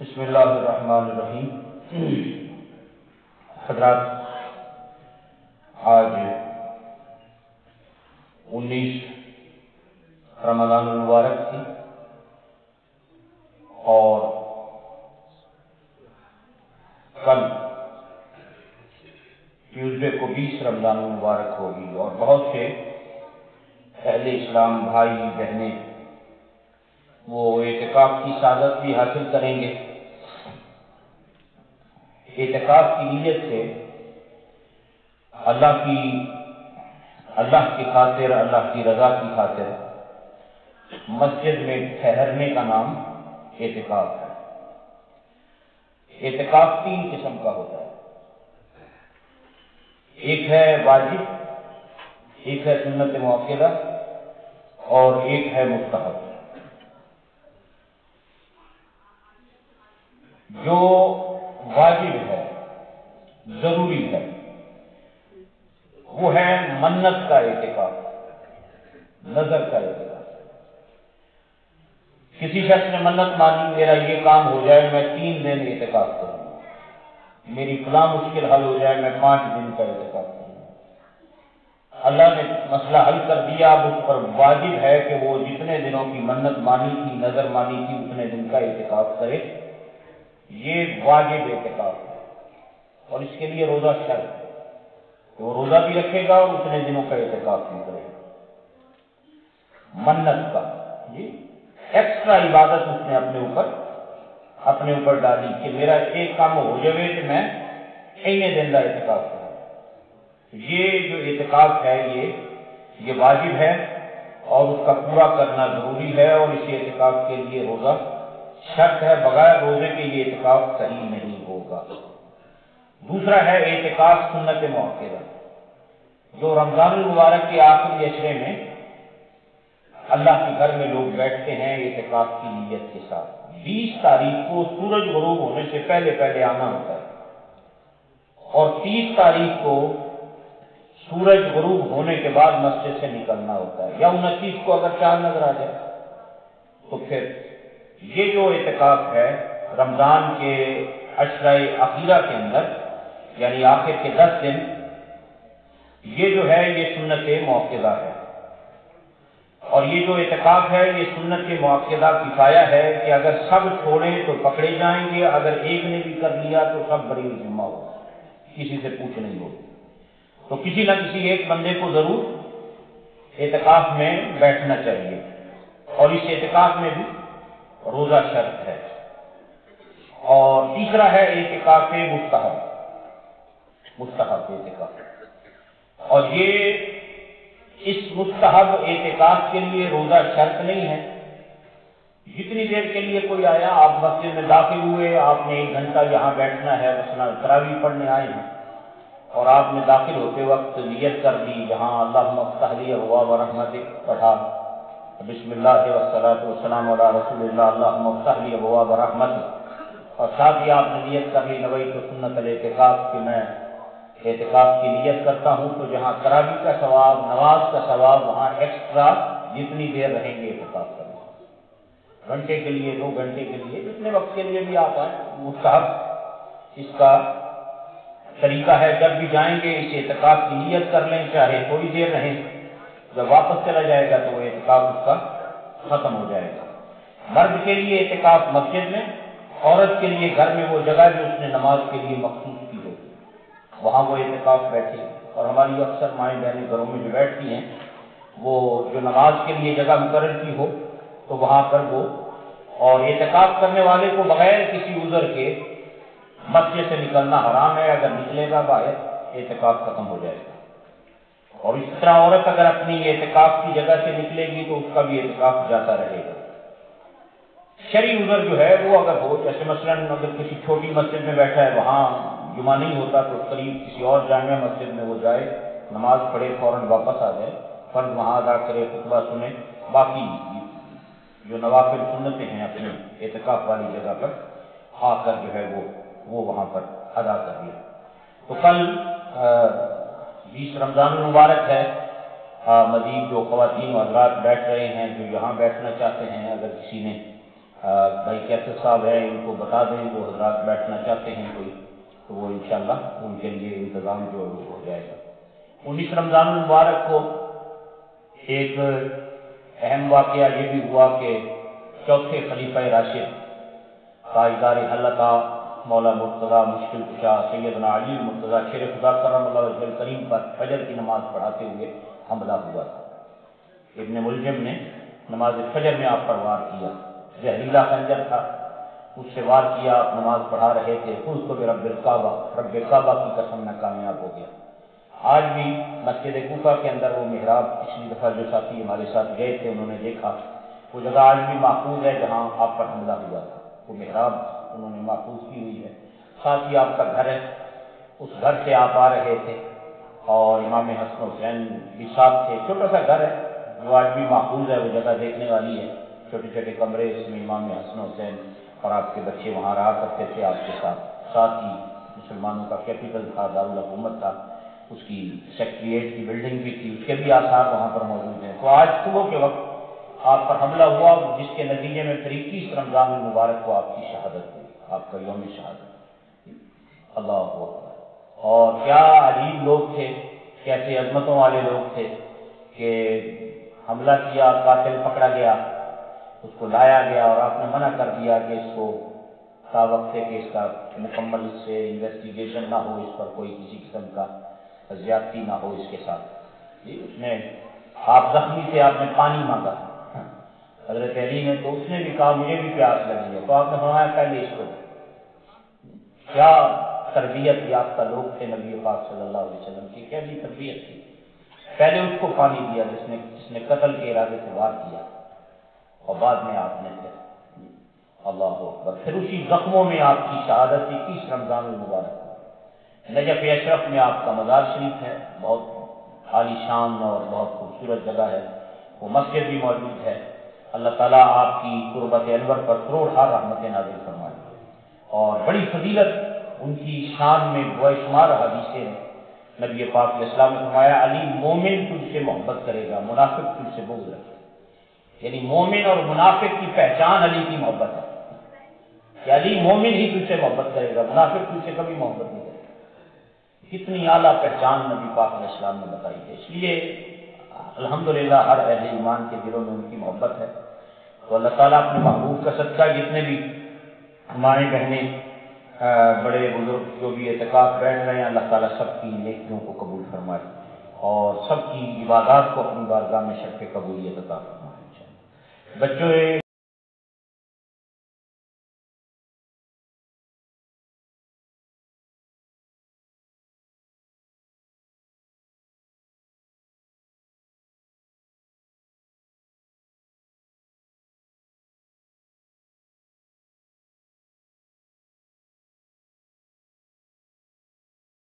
बसमीम हजरात, आज उन्नीस रमज़ान मुबारक थी और कल ट्यूसडे को बीस रमज़ान मुबारक होगी और बहुत से पहले इस्लाम भाई बहनें वो एहतिकाफ की सादत भी हासिल करेंगे। एहतिकाफ की नीयत से अल्लाह की अल्लाह की खातिर, अल्लाह की रजा की खातिर मस्जिद में ठहरने का नाम एहतिकाफ है। एहतिकाफ तीन किस्म का होता है। एक है वाजिब, एक है सुन्नत मौकेदा और एक है मुस्तहब। जो वाजिब है, ज़रूरी है, वो है मन्नत का एहतिकाफ नज़र का एहतिकाफ किसी शख्स ने मन्नत मानी मेरा ये काम हो जाए, मैं तीन दिन एहतिकाफ करूँगा। मेरी फला मुश्किल हल हो जाए, मैं पाँच दिन का एहतिकाफ करूँगा। अल्लाह ने मसला हल कर दिया, अब उस पर वाजिब है कि वो जितने दिनों की मन्नत मानी थी, नज़र मानी थी, उतने दिन का एहतिकाफ करे। ये वाजिब एहतिकाफ है। और इसके लिए रोजा शर्त है। तो वो रोजा भी रखेगा और उतने दिनों का एहतिकाफ भी करेगा। मन्नत का जी एक्स्ट्रा इबादत उसने अपने ऊपर अपने ऊपर डाली कि मेरा एक काम हो जाए तो मैं इन्ने दिन का एहतिकाफ करूँ ये जो एहतिकाफ है, ये ये वाजिब है और उसका पूरा करना ज़रूरी है और इसी एहतिकाफ के लिए रोजा शर्त है, बगैर रोज़े के ये एहतिकाफ सही नहीं होगा। दूसरा है एहतिकाफ सुन्नत मौकेदा जो रमज़ान मुबारक के आखिरी अशरे में अल्लाह के घर में लोग बैठते हैं एहतिकाफ की नीयत के साथ। 20 तारीख को सूरज गरूब होने से पहले पहले आना होता है। और 30 तारीख को सूरज गरूब होने के बाद मस्जिद से निकलना होता है। या उनतीस को अगर चाँद नज़र आ जाए तो फिर ये जो एहतिकाफ है रमज़ान के अशरा अखीरा के अंदर, यानी आखिर के दस दिन, ये जो है, ये सुन्नत मौकेदा है। और ये जो एतकाफ है, ये सुन्नत मौकेदा किफाया है कि अगर सब छोड़े तो पकड़े जाएँगे, अगर एक ने भी कर लिया तो सब बड़ी जिम्मा हो। किसी से पूछ नहीं हो। तो किसी न किसी एक बंदे को ज़रूर एतकाफ में बैठना चाहिए। और इस एहतिकाफ में भी रोजा शर्त है। और तीसरा है एतकाफ मुस्तहब। मुस्तहब, एतकाफ। और ये इस मुस्तहब एहतिकाफ के लिए रोजा शर्त नहीं है। जितनी देर के लिए कोई आया, आप मस्जिद में दाखिल हुए, आपने एक घंटा यहाँ बैठना है मसला तरावी पढ़ने आए हैं। और आपने दाखिल होते वक्त नियत कर दी, जहाँ अल्लाह मफ्तहली हुआ व रहमत पढ़ा। बिस्मिल्लाम रसूल अल्लाह मफ्तहली हुआ और साथ ही आपने नियत कर ली नवई तो सुन्नत एहतिकाफ कि मैं एहतिकाफ की नीयत करता हूँ तो जहाँ तरावी का सवाब नमाज़ का सवाब, वहाँ एक्स्ट्रा जितनी देर रहेंगे एहतिकाफ करना घंटे के लिए, दो घंटे के लिए, जितने वक्त के लिए भी आप आए, मुस्ताहब, इसका तरीका है, जब भी जाएँगे, इस एहतिकाफ की नीयत कर लें, चाहे थोड़ी देर रहें। जब वापस चला जाएगा तो वो एहतिकाफ उसका खत्म हो जाएगा। मर्द के लिए एहतिकाफ मस्जिद में, औरत के लिए घर में वो जगह जो उसने नमाज़ के लिए मखसूस की होती वहाँ वो एहतिकाफ बैठे। और हमारी अक्सर माएँ बहनें घरों में जो बैठती हैं, वो जो नमाज़ के लिए जगह मुकर की हो तो वहाँ पर वो और एहतिकाफ करने वाले को बगैर किसी उजर के मस्जिद से निकलना हराम है। अगर निकलेगा बाहर, एहतिकाफ खत्म हो जाएगा। और इस तरह औरत अगर अपनी एहतिकाफ की जगह से निकलेगी तो उसका भी एहतिकाफ जाता रहेगा। शरी उजर जो है, वो अगर हो, जैसे मसलन अगर किसी छोटी मस्जिद में बैठा है, वहाँ जुमा नहीं होता तो करीब किसी और जामिया मस्जिद में वो जाए, नमाज़ पढ़े, फ़ौरन वापस आ जाए, फ़र्ज़ वहाँ अदा करे, खुतबा सुने। बाकी जो नवाफिल सुनते हैं अपने एहतिकाफ वाली जगह पर, आकर जो है वो वो वहाँ पर अदा कर दिया। तो कल बीस रमज़ान मुबारक है। मजीद जो खातन हजरात बैठ रहे हैं, जो यहाँ बैठना चाहते हैं, अगर किसी ने भाई कैसे साहब है, उनको बता दें, वो हजरात बैठना चाहते हैं कोई तो वो इंशाल्लाह उनके लिए इंतज़ाम जो हो जाएगा। उन्नीस रमज़ान मुबारक को एक अहम वाक़ ये भी हुआ कि चौथे खलीफा राशिद ताजदार हल्लता मौला मुर्तज़ा मुश्किल कुशा सैदना अली मुर्तज़ा, शेर खुदा करम करीम पर फजर की नमाज़ पढ़ाते हुए हमला हुआ था। इबन मुलजम ने नमाज़ फजर में आप पर वार किया। जहरीला खंजर था। उससे वार किया, आप नमाज़ पढ़ा रहे थे। खुद तो रब काबा रब काबा की कसम में कामयाब हो गया। आज भी मस्जिद गुफा के अंदर वो मेहराब पिछली दफ़ा जो साथी हमारे साथ गए थे, उन्होंने देखा। वो जगह आज भी महफूज है जहाँ आप पर हमला हुआ था। वो मेहराब उन्होंने महफूज की हुई है। साथ ही आपका घर है। उस घर से आप आ रहे थे और इमाम हसन हुसैन भी साथ थे। छोटा सा घर है। जो आज भी महफूज है, वो जगह देखने वाली है। छोटे छोटे कमरे इसमें इमाम हसन हुसैन और आपके बच्चे वहाँ रहा करते थे आपके साथ। साथ ही मुसलमानों का कैपिटल था दारकूमत था। उसकी सेक्रेटरीट की बिल्डिंग भी थी। उसके भी आसार वहाँ पर मौजूद हैं। तो आज सुबह के वक्त आप पर हमला हुआ, जिसके नतीजे में फिर इक्कीस रमज़ान मुबारक को आपकी शहादत हुई, आपका योम शहादत अल्लाह और क्या अजीब लोग थे कैसे अजमतों वाले लोग थे कि हमला किया, कातिल पकड़ा गया, उसको लाया गया और आपने मना कर दिया कि इसको का वक्त है कि इसका मुकम्मल से इन्वेस्टिगेशन ना हो, इस पर कोई किसी किस्म का ज्यादती ना हो इसके साथ। उसने, आप जख्मी थे, आपने पानी मांगा। हज़रत अली ने तो उसने भी कहा, मुझे भी प्यास लगी है। तो आपने फरमाया, पहले इसको क्या तरबियत याफ्ता लोग थे नबी पाक सल्लल्लाहु अलैहि वसल्लम की? क्या भी तरबियत थी? पहले उसको पानी दिया जिसने जिसने कत्ल के इरादे से वार किया। और बाद में आपने फिर, अल्लाह अकबर, फिर उसी जख्मों में आपकी शहादत इक्कीस रमज़ान मुबारक नजफ अशरफ में आपका मजार शरीफ है, बहुत आलीशान और बहुत खूबसूरत जगह है। वो मस्जिद भी मौजूद है। अल्लाह ताला आपकी कुर्बत अनवर पर करोड़ हार रहमत नाजिल फरमाए। और बड़ी फजीलत उनकी शान में बेशुमार हदीसें हैं। नबी पाक इस्लाम ने फरमाया, अली, मोमिन तुझसे मोहब्बत करेगा, मुनाफिक तुझसे बुग्ज रखे। यानी मोमिन और मुनाफिक की पहचान अली की मोहब्बत है। कि अली मोमिन ही तुझसे मोहब्बत करेगा, मुनाफिक तुझसे कभी मोहब्बत नहीं करेगा। कितनी आला पहचान नबी पाक इस्लाम ने बताई है। इसलिए अल्हम्दुलिल्लाह, हर अहल ईमान के दिलों में उनकी मोहब्बत है। तो अल्लाह ताला अपने महबूब का सदका, जितने भी हमारे बहनें बड़े बुज़ुर्ग, जो भी एहतिकाफ बैठ रहे हैं, अल्लाह ताला सबकी नेकियों को कबूल फरमाए और सबकी इबादत को अपनी बारगाह में शर्फ कबूलियत अता फरमाए बच्चों